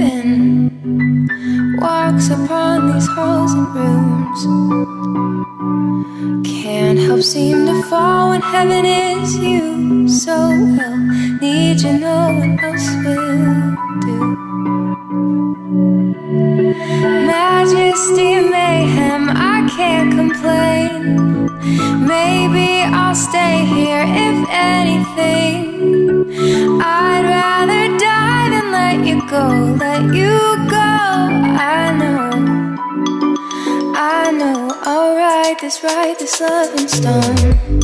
Heaven walks upon these halls and rooms. Can't help seem to fall when heaven is you. So I need you, no one else will do. Majesty. Go, let you go. I know, I know. I'll this, write this love in stone.